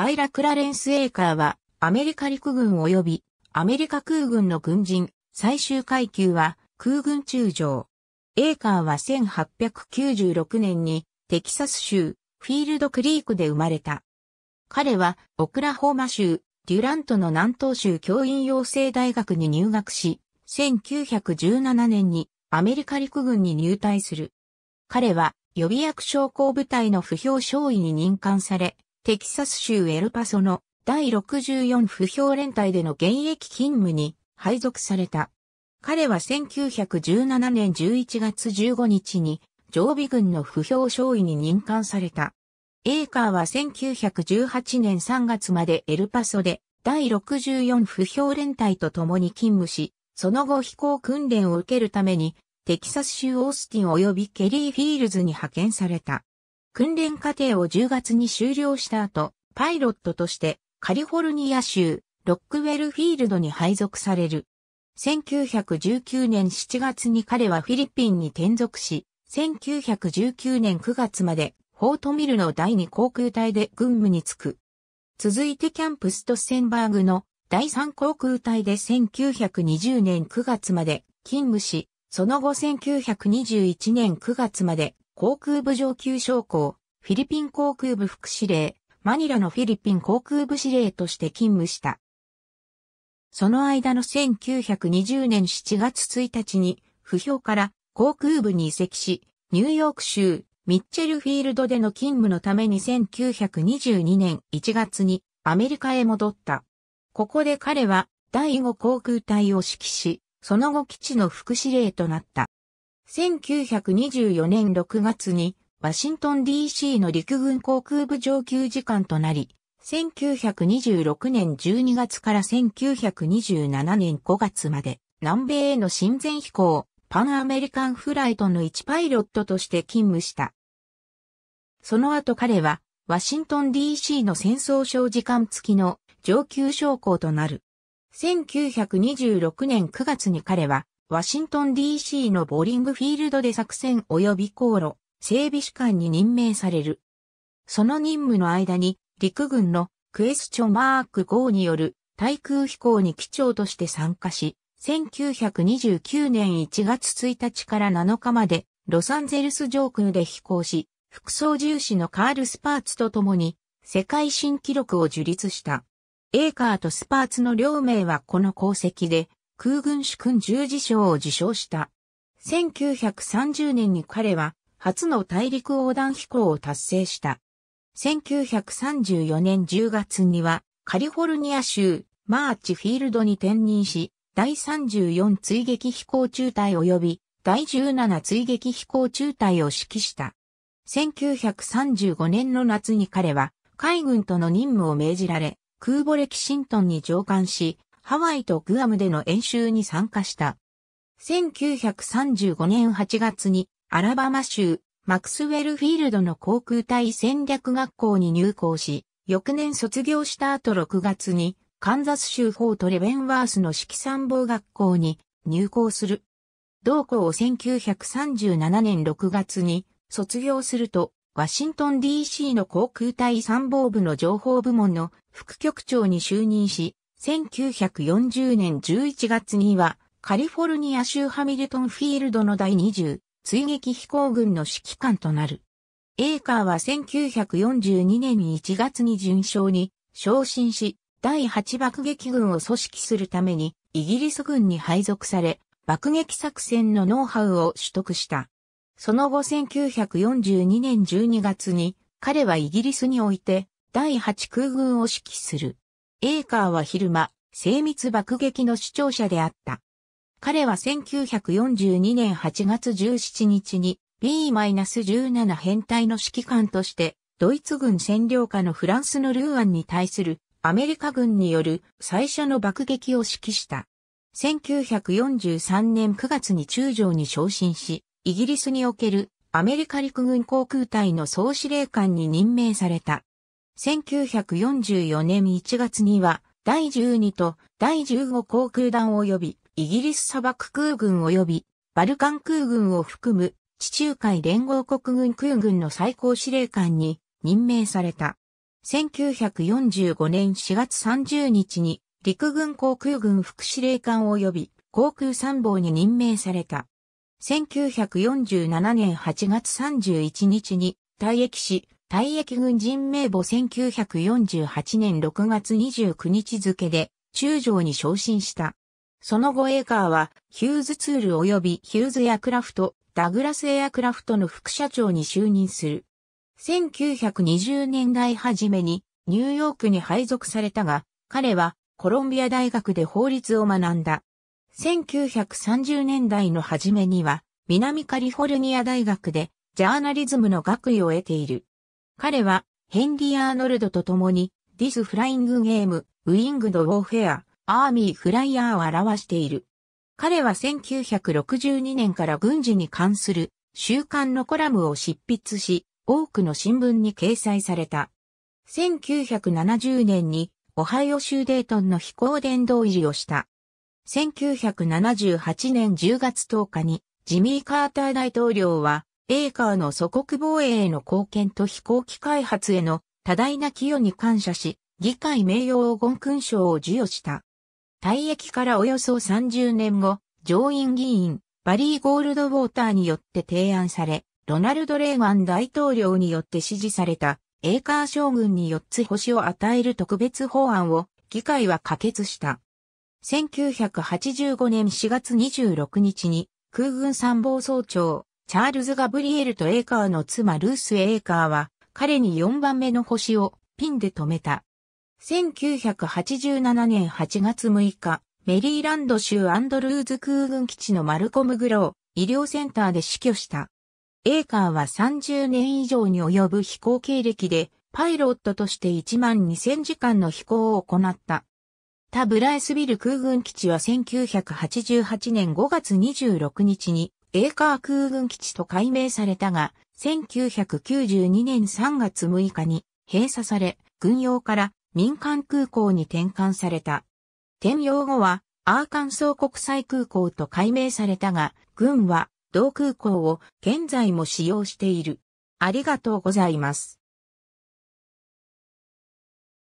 アイラ・クラレンス・エーカーは、アメリカ陸軍及びアメリカ空軍の軍人、最終階級は空軍中将。エーカーは1896年にテキサス州フィールドクリークで生まれた。彼はオクラホーマ州デュラントの南東州教員養成大学に入学し、1917年にアメリカ陸軍に入隊する。彼は予備役将校部隊の不評少尉に任官され、テキサス州エルパソの第64歩兵連隊での現役勤務に配属された。彼は1917年11月15日に常備軍の歩兵少尉に任官された。エーカーは1918年3月までエルパソで第64歩兵連隊と共に勤務し、その後飛行訓練を受けるためにテキサス州オースティン及びケリーフィールズに派遣された。訓練課程を10月に終了した後、パイロットとしてカリフォルニア州ロックウェルフィールドに配属される。1919年7月に彼はフィリピンに転属し、1919年9月までフォートミルの第2航空隊で軍務に就く。続いてキャンプストッセンバーグの第3航空隊で1920年9月まで勤務し、その後1921年9月まで航空部上級将校、フィリピン航空部副司令、マニラのフィリピン航空部司令として勤務した。その間の1920年7月1日に、不評から航空部に移籍し、ニューヨーク州ミッチェルフィールドでの勤務のために1922年1月にアメリカへ戻った。ここで彼は第5航空隊を指揮し、その後基地の副司令となった。1924年6月にワシントン DC の陸軍航空部上級次官となり、1926年12月から1927年5月まで南米への親善飛行、パンアメリカンフライトの一パイロットとして勤務した。その後彼は、ワシントン DC の戦争省時間付きの上級将校となる。1926年9月に彼は、ワシントン DC のボーリングフィールドで作戦及び航路、整備士官に任命される。その任務の間に、陸軍のクエスチョンマーク5による対空飛行に機長として参加し、1929年1月1日から7日までロサンゼルス上空で飛行し、副操縦士のカール・スパーツと共に世界新記録を樹立した。エーカーとスパーツの両名はこの功績で空軍主君十字章を受章した。1930年に彼は初の大陸横断飛行を達成した。1934年10月にはカリフォルニア州マーチフィールドに転任し、第34追撃飛行中隊及び第17追撃飛行中隊を指揮した。1935年の夏に彼は海軍との任務を命じられ、空母歴シントンに上艦し、ハワイとグアムでの演習に参加した。1935年8月にアラバマ州マクスウェルフィールドの航空隊戦略学校に入校し、翌年卒業した後6月にカンザス州フォートレベンワースの指揮参謀学校に入校する。同校を1937年6月に卒業すると、ワシントン DC の航空隊参謀部の情報部門の副局長に就任し、1940年11月にはカリフォルニア州ハミルトンフィールドの第20追撃飛行軍の指揮官となる。エーカーは1942年1月に準将に昇進し、第8爆撃軍を組織するためにイギリス軍に配属され、爆撃作戦のノウハウを取得した。その後1942年12月に彼はイギリスにおいて第8空軍を指揮する。エーカーは昼間、精密爆撃の主張者であった。彼は1942年8月17日に B-17 編隊の指揮官としてドイツ軍占領下のフランスのルーアンに対するアメリカ軍による最初の爆撃を指揮した。1943年9月に中将に昇進し、イギリスにおけるアメリカ陸軍航空隊の総司令官に任命された。1944年1月には第12と第15航空団及びイギリス砂漠空軍及びバルカン空軍を含む地中海連合国軍空軍の最高司令官に任命された。1945年4月30日に陸軍航空軍副司令官及び航空参謀に任命された。1947年8月31日に退役し、退役軍人名簿1948年6月29日付で中将に昇進した。その後エーカーはヒューズツール及びヒューズエアクラフト、ダグラスエアクラフトの副社長に就任する。1920年代初めにニューヨークに配属されたが、彼はコロンビア大学で法律を学んだ。1930年代の初めには、南カリフォルニア大学でジャーナリズムの学位を得ている。彼はヘンリー・アーノルドと共に This Flying Game、Winged Warfare、Army Flyer を著している。彼は1962年から軍事に関する週刊のコラムを執筆し、多くの新聞に掲載された。1970年にオハイオ州デートンの飛行殿堂入りをした。1978年10月10日にジミー・カーター大統領はエーカーの祖国防衛への貢献と飛行機開発への多大な寄与に感謝し、議会名誉黄金勲章を授与した。退役からおよそ30年後、上院議員、バリー・ゴールドウォーターによって提案され、ロナルド・レーガン大統領によって支持された、エーカー将軍に4つ星を与える特別法案を議会は可決した。1985年4月26日に空軍参謀総長、チャールズ・ガブリエルとエーカーの妻ルース・エーカーは、彼に4番目の星をピンで止めた。1987年8月6日、メリーランド州アンドルーズ空軍基地のマルコム・グロー医療センターで死去した。エーカーは30年以上に及ぶ飛行経歴で、パイロットとして1万2000時間の飛行を行った。タブラエスビル空軍基地は1988年5月26日にエーカー空軍基地と改名されたが、1992年3月6日に閉鎖され、軍用から民間空港に転換された。転用後はアーカンソー国際空港と改名されたが、軍は同空港を現在も使用している。ありがとうございます。